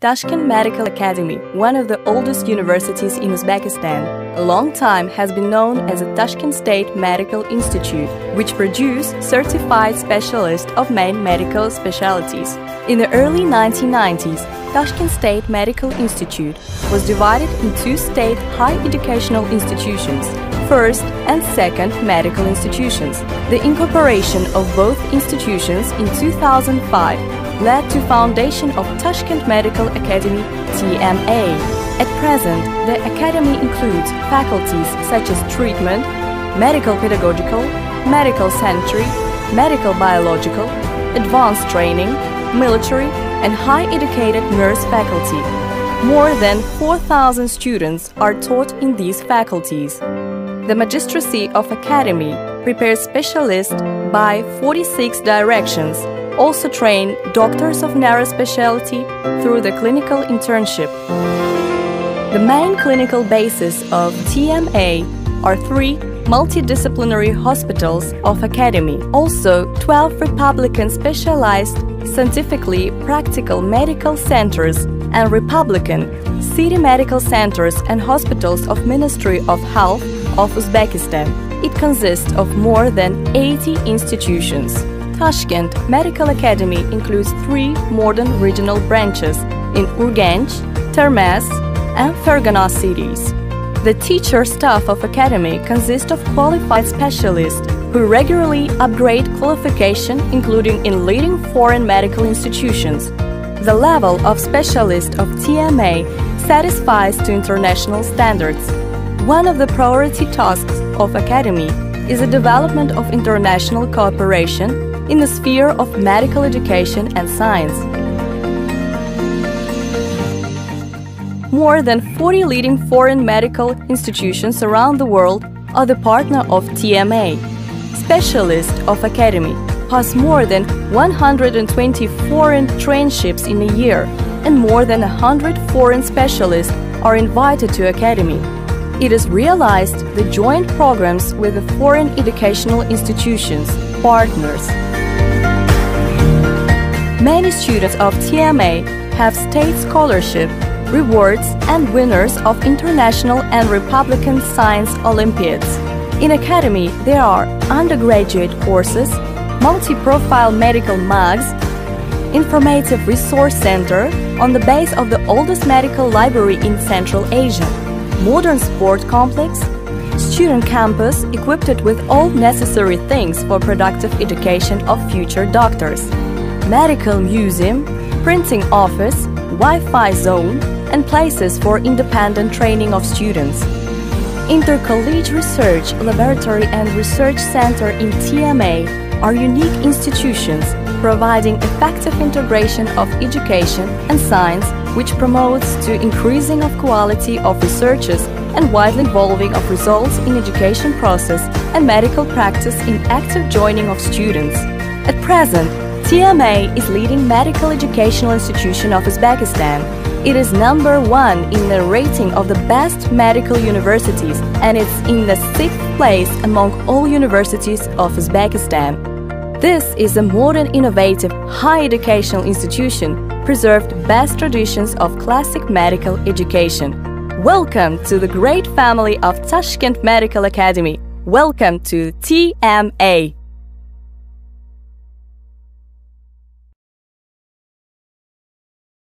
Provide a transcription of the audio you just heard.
Tashkent Medical Academy, one of the oldest universities in Uzbekistan, a long time has been known as the Tashkent State Medical Institute, which produce certified specialists of main medical specialties. In the early 1990s, Tashkent State Medical Institute was divided into two state high educational institutions, first and second medical institutions. The incorporation of both institutions in 2005 led to foundation of Tashkent Medical Academy TMA. At present, the academy includes faculties such as treatment, medical pedagogical, medical sanitary, medical biological, advanced training, military, and high educated nurse faculty. More than 4,000 students are taught in these faculties. The Magistracy of Academy prepares specialists by 46 directions also train doctors of narrow specialty through the clinical internship. The main clinical basis of TMA are three multidisciplinary hospitals of Academy, also 12 Republican specialized scientifically practical medical centers and Republican city medical centers and hospitals of Ministry of Health of Uzbekistan. It consists of more than 80 institutions. Tashkent Medical Academy includes three modern regional branches in Urgench, Termez, and Fergana cities. The teacher staff of Academy consists of qualified specialists who regularly upgrade qualification including in leading foreign medical institutions. The level of specialist of TMA satisfies to international standards. One of the priority tasks of Academy is the development of international cooperation in the sphere of medical education and science. More than 40 leading foreign medical institutions around the world are the partner of TMA. Specialists of Academy pass more than 120 foreign traineeships in a year and more than 100 foreign specialists are invited to Academy. It has realized the joint programs with the foreign educational institutions, partners. Many students of TMA have state scholarship, rewards, and winners of international and Republican Science Olympiads. In Academy, there are undergraduate courses, multi-profile medical mugs, informative resource center on the base of the oldest medical library in Central Asia, modern sport complex, student campus equipped with all necessary things for productive education of future doctors medical museum, printing office, Wi-Fi zone, and places for independent training of students. Intercollege Research Laboratory and Research Center in TMA are unique institutions providing effective integration of education and science which promotes to increasing of quality of researches and widely involving of results in education process and medical practice in active joining of students. At present, TMA is leading medical educational institution of Uzbekistan. It is number one in the rating of the best medical universities and it's in the sixth place among all universities of Uzbekistan. This is a modern, innovative, high educational institution preserved best traditions of classic medical education. Welcome to the great family of Tashkent Medical Academy. Welcome to TMA.